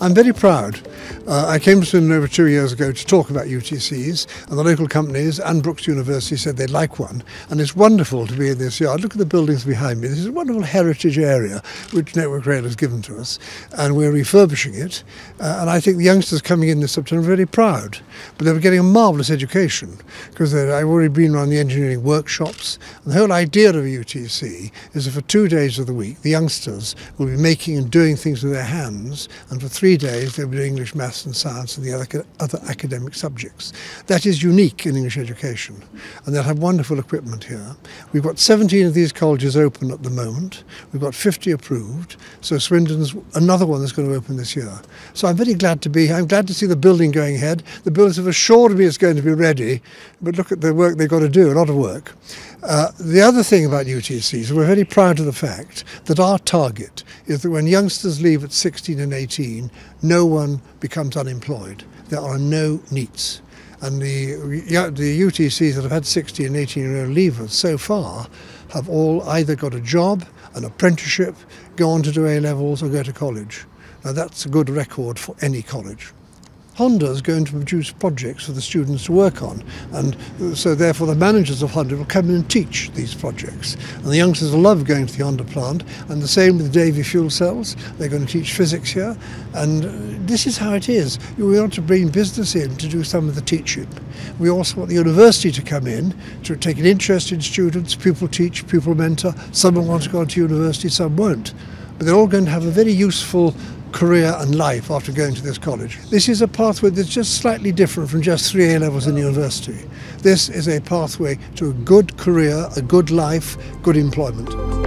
I'm very proud. Uh, I came to Swindon over two years ago to talk about UTCs, and the local companies and Brookes University said they'd like one. And it's wonderful to be in this yard. Look at the buildings behind me. This is a wonderful heritage area which Network Rail has given to us, and we're refurbishing it. Uh, and I think the youngsters coming in this September are very proud. But they were getting a marvellous education because I've already been around the engineering workshops. And the whole idea of a UTC is that for two days of the week, the youngsters will be making and doing things with their hands, and for three days they'll be doing English, maths and science and the other, other academic subjects. That is unique in English education, and they'll have wonderful equipment here. We've got 17 of these colleges open at the moment. We've got 50 approved, so Swindon's another one that's going to open this year. So I'm very glad to be here. I'm glad to see the building going ahead. The builders have assured me it's going to be ready, but look at the work they've got to do, a lot of work. Uh, the other thing about UTCs, we're very proud of the fact that our target is that when youngsters leave at 16 and 18, no one becomes unemployed. There are no NEETs. And the, the UTCs that have had 16 and 18 year old leavers so far have all either got a job, an apprenticeship, go on to do A levels, or go to college. Now that's a good record for any college. Honda is going to produce projects for the students to work on. And uh, so therefore the managers of Honda will come in and teach these projects. And the youngsters will love going to the Honda plant. And the same with the Davy fuel cells. They're going to teach physics here. And uh, this is how it is. We want to bring business in to do some of the teaching. We also want the university to come in to take an interest in students. Pupil teach pupil mentor. Some will want to go on to university some won't. But they're all going to have a very useful career and life after going to this college. This is a pathway that's just slightly different from just three A levels in university. This is a pathway to a good career, a good life, good employment.